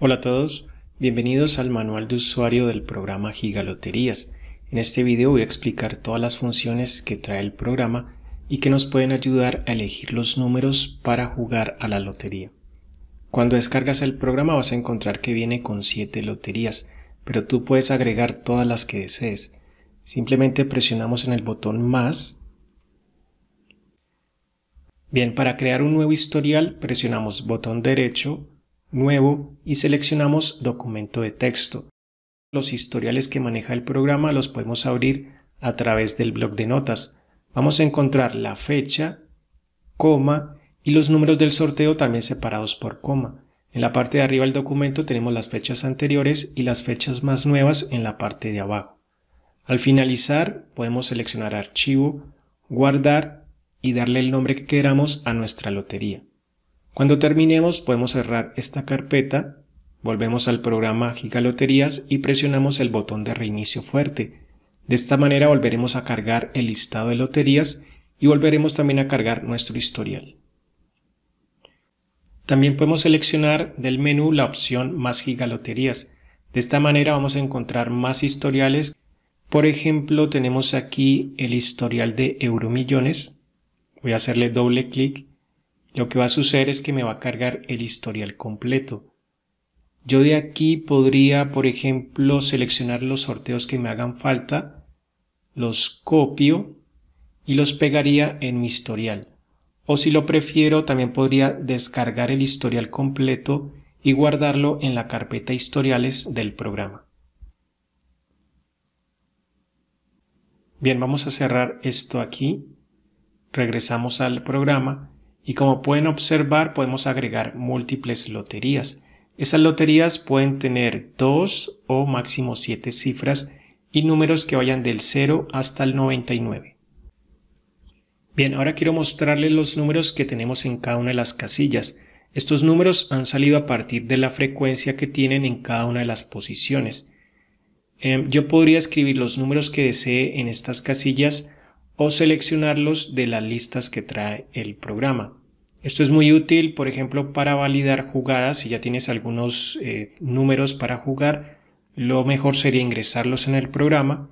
Hola a todos, bienvenidos al manual de usuario del programa Gigaloterías. En este video voy a explicar todas las funciones que trae el programa y que nos pueden ayudar a elegir los números para jugar a la lotería. Cuando descargas el programa vas a encontrar que viene con 7 loterías, pero tú puedes agregar todas las que desees. Simplemente presionamos en el botón más. Bien, para crear un nuevo historial presionamos botón derecho Nuevo y seleccionamos Documento de texto. Los historiales que maneja el programa los podemos abrir a través del bloc de notas. Vamos a encontrar la fecha, coma y los números del sorteo también separados por coma. En la parte de arriba del documento tenemos las fechas anteriores y las fechas más nuevas en la parte de abajo. Al finalizar podemos seleccionar archivo, guardar y darle el nombre que queramos a nuestra lotería. Cuando terminemos podemos cerrar esta carpeta, volvemos al programa Gigaloterías y presionamos el botón de reinicio fuerte. De esta manera volveremos a cargar el listado de loterías y volveremos también a cargar nuestro historial. También podemos seleccionar del menú la opción Más Gigaloterías. De esta manera vamos a encontrar más historiales. Por ejemplo, tenemos aquí el historial de Euromillones. Voy a hacerle doble clic lo que va a suceder es que me va a cargar el historial completo. Yo de aquí podría, por ejemplo, seleccionar los sorteos que me hagan falta, los copio y los pegaría en mi historial. O si lo prefiero, también podría descargar el historial completo y guardarlo en la carpeta historiales del programa. Bien, vamos a cerrar esto aquí. Regresamos al programa y como pueden observar podemos agregar múltiples loterías. Esas loterías pueden tener dos o máximo siete cifras y números que vayan del 0 hasta el 99. Bien, ahora quiero mostrarles los números que tenemos en cada una de las casillas. Estos números han salido a partir de la frecuencia que tienen en cada una de las posiciones. Em, yo podría escribir los números que desee en estas casillas o seleccionarlos de las listas que trae el programa. Esto es muy útil, por ejemplo, para validar jugadas. Si ya tienes algunos eh, números para jugar, lo mejor sería ingresarlos en el programa,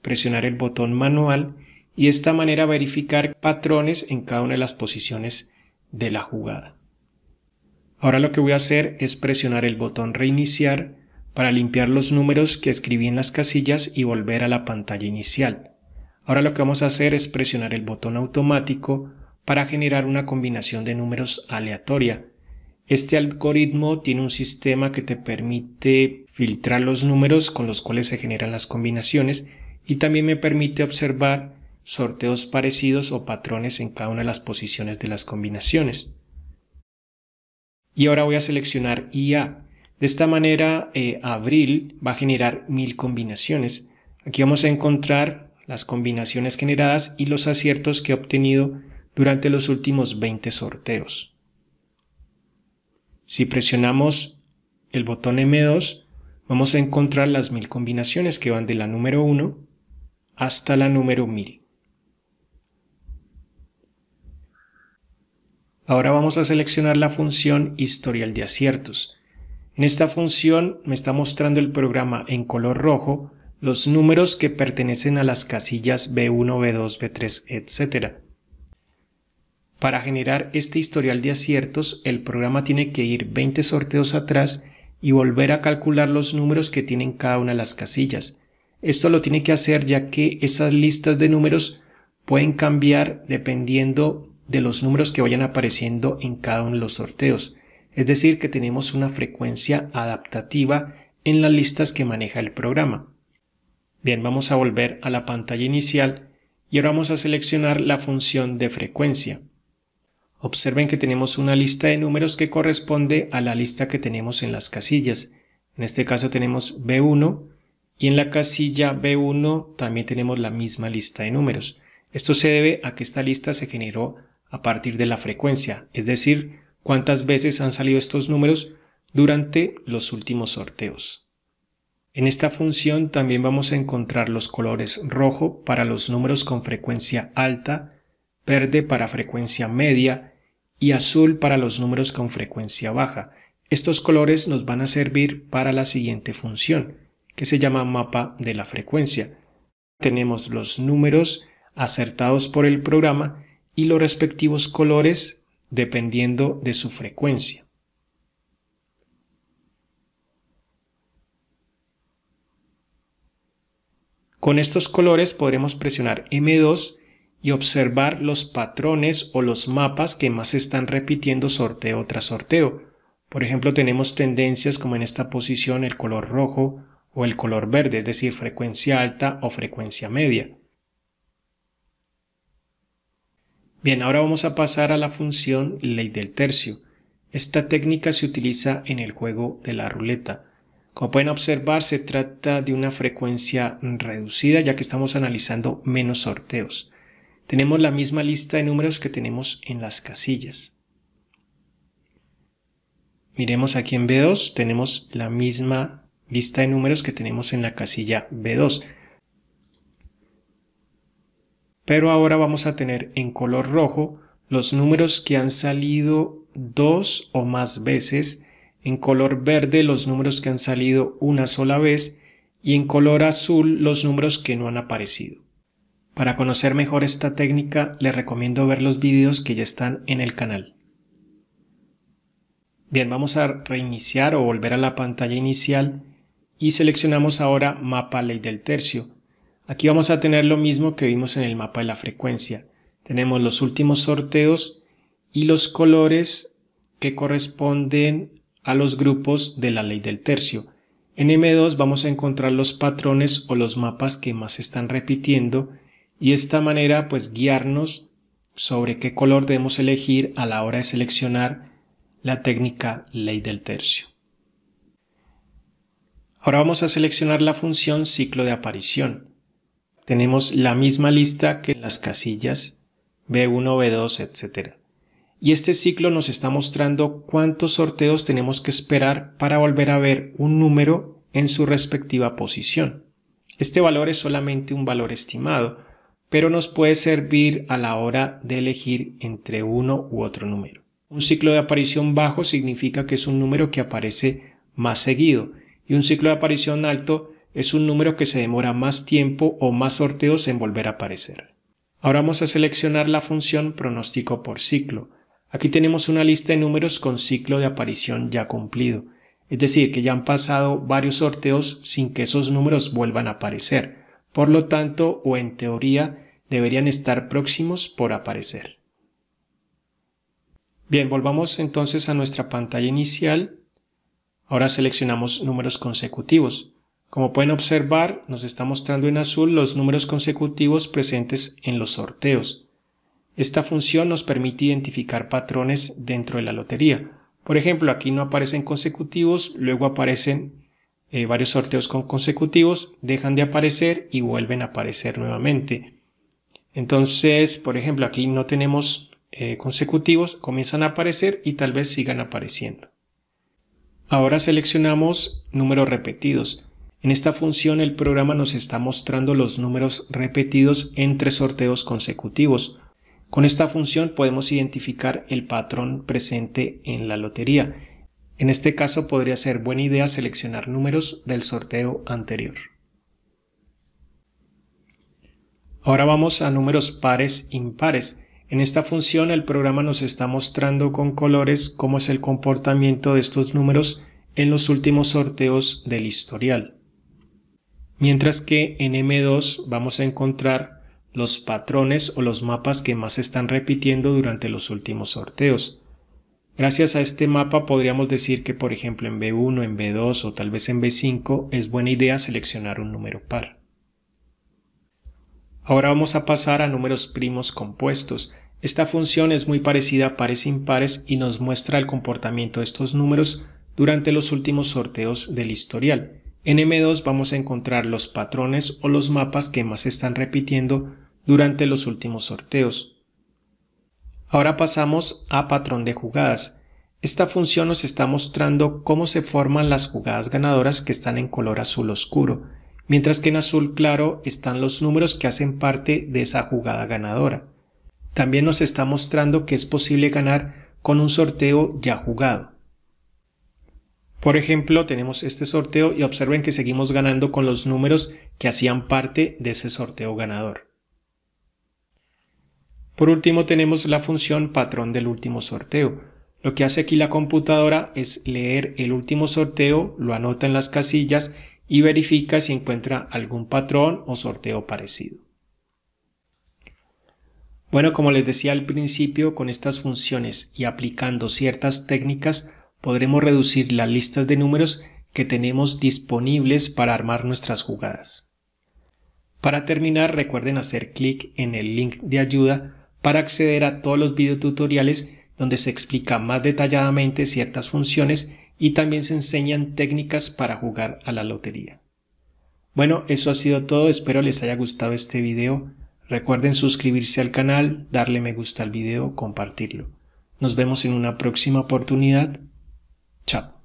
presionar el botón manual y de esta manera verificar patrones en cada una de las posiciones de la jugada. Ahora lo que voy a hacer es presionar el botón reiniciar para limpiar los números que escribí en las casillas y volver a la pantalla inicial. Ahora lo que vamos a hacer es presionar el botón automático para generar una combinación de números aleatoria. Este algoritmo tiene un sistema que te permite filtrar los números con los cuales se generan las combinaciones y también me permite observar sorteos parecidos o patrones en cada una de las posiciones de las combinaciones. Y ahora voy a seleccionar IA. De esta manera, eh, Abril va a generar mil combinaciones. Aquí vamos a encontrar las combinaciones generadas y los aciertos que he obtenido durante los últimos 20 sorteos. Si presionamos el botón M2, vamos a encontrar las mil combinaciones que van de la número 1 hasta la número 1000. Ahora vamos a seleccionar la función historial de aciertos. En esta función me está mostrando el programa en color rojo los números que pertenecen a las casillas B1, B2, B3, etc. Para generar este historial de aciertos, el programa tiene que ir 20 sorteos atrás y volver a calcular los números que tienen cada una de las casillas. Esto lo tiene que hacer ya que esas listas de números pueden cambiar dependiendo de los números que vayan apareciendo en cada uno de los sorteos. Es decir, que tenemos una frecuencia adaptativa en las listas que maneja el programa. Bien, vamos a volver a la pantalla inicial y ahora vamos a seleccionar la función de frecuencia. Observen que tenemos una lista de números que corresponde a la lista que tenemos en las casillas. En este caso tenemos B1 y en la casilla B1 también tenemos la misma lista de números. Esto se debe a que esta lista se generó a partir de la frecuencia, es decir, cuántas veces han salido estos números durante los últimos sorteos. En esta función también vamos a encontrar los colores rojo para los números con frecuencia alta, verde para frecuencia media y azul para los números con frecuencia baja. Estos colores nos van a servir para la siguiente función, que se llama mapa de la frecuencia. Tenemos los números acertados por el programa y los respectivos colores dependiendo de su frecuencia. Con estos colores podremos presionar M2 y observar los patrones o los mapas que más están repitiendo sorteo tras sorteo. Por ejemplo, tenemos tendencias como en esta posición el color rojo o el color verde, es decir, frecuencia alta o frecuencia media. Bien, ahora vamos a pasar a la función ley del tercio. Esta técnica se utiliza en el juego de la ruleta. Como pueden observar, se trata de una frecuencia reducida ya que estamos analizando menos sorteos. Tenemos la misma lista de números que tenemos en las casillas. Miremos aquí en B2, tenemos la misma lista de números que tenemos en la casilla B2. Pero ahora vamos a tener en color rojo los números que han salido dos o más veces en color verde los números que han salido una sola vez y en color azul los números que no han aparecido. Para conocer mejor esta técnica les recomiendo ver los vídeos que ya están en el canal. Bien, vamos a reiniciar o volver a la pantalla inicial y seleccionamos ahora mapa ley del tercio. Aquí vamos a tener lo mismo que vimos en el mapa de la frecuencia. Tenemos los últimos sorteos y los colores que corresponden a los grupos de la ley del tercio. En M2 vamos a encontrar los patrones o los mapas que más están repitiendo y esta manera pues guiarnos sobre qué color debemos elegir a la hora de seleccionar la técnica ley del tercio. Ahora vamos a seleccionar la función ciclo de aparición. Tenemos la misma lista que las casillas B1, B2, etc y este ciclo nos está mostrando cuántos sorteos tenemos que esperar para volver a ver un número en su respectiva posición. Este valor es solamente un valor estimado, pero nos puede servir a la hora de elegir entre uno u otro número. Un ciclo de aparición bajo significa que es un número que aparece más seguido y un ciclo de aparición alto es un número que se demora más tiempo o más sorteos en volver a aparecer. Ahora vamos a seleccionar la función pronóstico por ciclo. Aquí tenemos una lista de números con ciclo de aparición ya cumplido, es decir, que ya han pasado varios sorteos sin que esos números vuelvan a aparecer. Por lo tanto, o en teoría, deberían estar próximos por aparecer. Bien, volvamos entonces a nuestra pantalla inicial. Ahora seleccionamos números consecutivos. Como pueden observar, nos está mostrando en azul los números consecutivos presentes en los sorteos. Esta función nos permite identificar patrones dentro de la lotería. Por ejemplo, aquí no aparecen consecutivos, luego aparecen eh, varios sorteos con consecutivos, dejan de aparecer y vuelven a aparecer nuevamente. Entonces, por ejemplo, aquí no tenemos eh, consecutivos, comienzan a aparecer y tal vez sigan apareciendo. Ahora seleccionamos números repetidos. En esta función el programa nos está mostrando los números repetidos entre sorteos consecutivos con esta función podemos identificar el patrón presente en la lotería. En este caso podría ser buena idea seleccionar números del sorteo anterior. Ahora vamos a números pares impares. En esta función el programa nos está mostrando con colores cómo es el comportamiento de estos números en los últimos sorteos del historial. Mientras que en M2 vamos a encontrar los patrones o los mapas que más se están repitiendo durante los últimos sorteos. Gracias a este mapa podríamos decir que por ejemplo en B1, en B2 o tal vez en B5 es buena idea seleccionar un número par. Ahora vamos a pasar a números primos compuestos. Esta función es muy parecida a pares impares y nos muestra el comportamiento de estos números durante los últimos sorteos del historial. En M2 vamos a encontrar los patrones o los mapas que más se están repitiendo durante los últimos sorteos. Ahora pasamos a patrón de jugadas. Esta función nos está mostrando cómo se forman las jugadas ganadoras que están en color azul oscuro, mientras que en azul claro están los números que hacen parte de esa jugada ganadora. También nos está mostrando que es posible ganar con un sorteo ya jugado. Por ejemplo, tenemos este sorteo y observen que seguimos ganando con los números que hacían parte de ese sorteo ganador. Por último tenemos la función patrón del último sorteo. Lo que hace aquí la computadora es leer el último sorteo, lo anota en las casillas y verifica si encuentra algún patrón o sorteo parecido. Bueno, como les decía al principio, con estas funciones y aplicando ciertas técnicas podremos reducir las listas de números que tenemos disponibles para armar nuestras jugadas. Para terminar, recuerden hacer clic en el link de ayuda para acceder a todos los videotutoriales donde se explica más detalladamente ciertas funciones y también se enseñan técnicas para jugar a la lotería. Bueno, eso ha sido todo, espero les haya gustado este video. Recuerden suscribirse al canal, darle me gusta al video, compartirlo. Nos vemos en una próxima oportunidad. Chao.